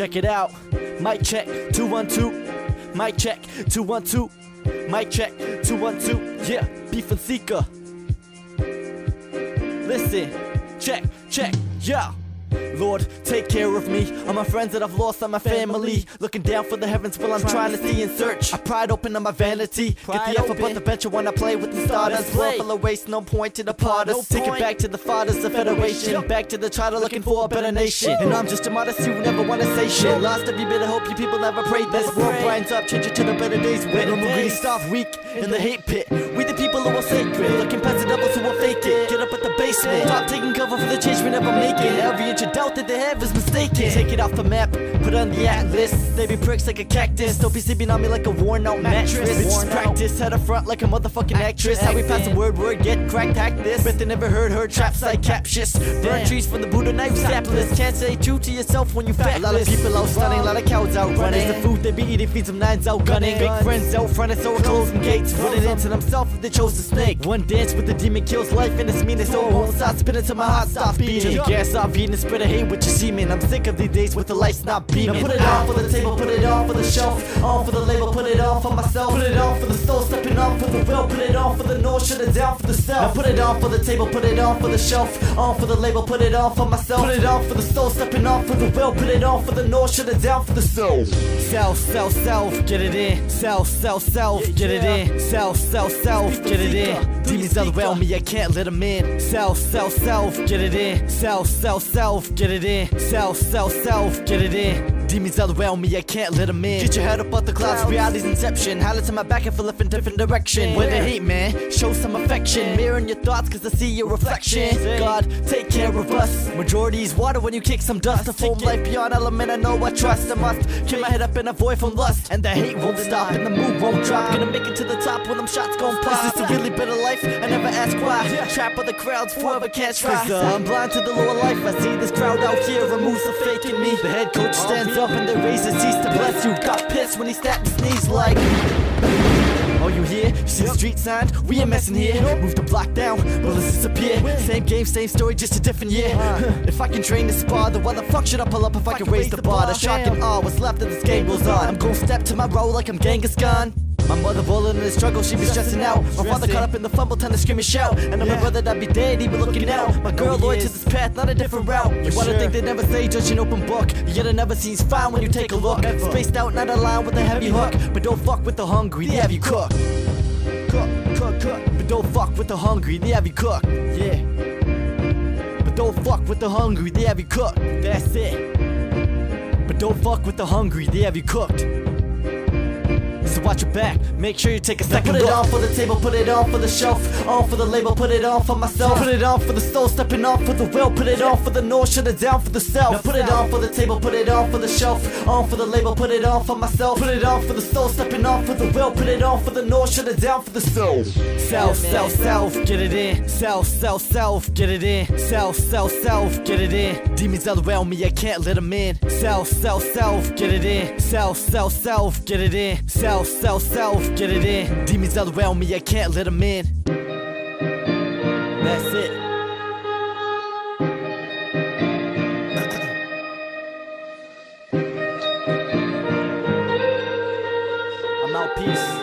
Check it out. Mic check, 212. Mic check, 212. Mic check, 212. Yeah, B.Fonceca. Listen, check, check, yeah. Lord, take care of me. All my friends that I've lost, and my family. Looking down for the heavens while I'm trying to see and search. I pride open on my vanity. Get the effort, but open. the venture when I play with the starters. Let's Floor full of waste, no point to the potters. Take it back to the fathers, the federation. Back to the charter, looking for a better nation. And I'm just a modest you never wanna say shit. Lost every bit of hope, you people never prayed this. World grinds up, change it to the better days. With no greedy days. stuff, weak in the hate pit. We the people who are sacred, looking past the devils who will fake it. Get up at the basement, stop taking cover for the change we never make it. Every inch of that they have is mistaken. Take it off the map, put on the atlas. They be pricks like a cactus. Don't be sleeping on me like a worn out mattress. Bitches practice, head up front like a motherfucking actress. How we pass the word, word, get cracked, hack this. Bet they never heard her trap side captious. Burn trees from the Buddha knife, sapless. Can't say true to yourself when you fat. A lot of people out stunning, a lot of cows out running. The food they be eating feeds them nines out gunning. Big friends out front, so we're closing gates. Put it into themselves if they chose to snake. One dance with the demon kills life and it's mean. So won't stop spinning till my heart stops beating. Gas off eating, spread a hate with your semen. I'm sick of these days with the lights not beaming. Now put it on for the table, put it on for the shelf. On for the label, put it on for myself. Put it on for the stove, stepping on for the will. Put it on for the north, shut it down for the south. Now put it on for the table, put it on for the shelf. On for the label, put it on for myself. Put it on for the stove, stepping on for the will. Put it on for the north, shut it down for the south. Self, self, self, get it in. Self, self, self, get it in. Self, self, self, get it in. Demons all around me, I can't let them in. Self, self, self, get it in. Self, self, self, get it in. Self, self, self, get it in. Demons all around me, I can't let them in. Get your head up off the clouds, reality's inception. Highlights on my back and flip in different direction. When they hate, man, show some affection. Mirroring your thoughts, cause I see your reflection. God, take care of us. Majority's water when you kick some dust. A full life beyond element, I know I trust. I must keep my head up and avoid from lust. And the hate won't stop, and the mood won't drop. Gonna make it to the top when them shots gon' pop. Is this a really better life? I never ask why. Trap of the crowds, forever can't try. Cause, uh, I'm blind to the lower life. I see this crowd out here removes the fake in me. The head coach stands up and they raise his cease to bless you. Got pissed when he snapped his knees like. Oh, you here? You see the street sign? We ain't messing here. Move the block down, bullets disappear. Same game, same story, just a different year. if I can train this bar, then why the fuck should I pull up if I can raise the bar? The shock and awe, what's left of this game goes on. I'm gon' step to my role like I'm Genghis Khan. My mother bullet in the struggle, she be stressing out. My father caught up in the fumble, time to scream and shout. And my brother that be dead, he be looking out. My girl oh, loyal to this path, not a different route. You wanna think they never say, judge an open book. Yet it never seems fine when you take a look. Spaced out, not aligned with a heavy hook. But don't fuck with the hungry, they have you cooked. Cook, cook, cook. But don't fuck with the hungry, they have you cooked. Yeah. But don't fuck with the hungry, they have you cooked. That's it. But don't fuck with the hungry, they have you cooked. So watch your back, make sure you take a second Put it on for the table, put it on for the shelf On for the label, put it on for myself Put it on for the soul, stepping on for the will Put it on for the north, shut it down for the south Now put it on for the table, put it on for the shelf On for the label, put it on for myself Put it on for the soul, stepping on for the will Put it on for the north, shut it down for the south Self, self, self, get it in Self, self, self, get it in Self, self, self, get it in Demons all around me, I can't let them in Self, self, self, get it in Self, self, self, get it in Self, self, self, get it in. Demons around me, I can't let them in. That's it. I'm out, peace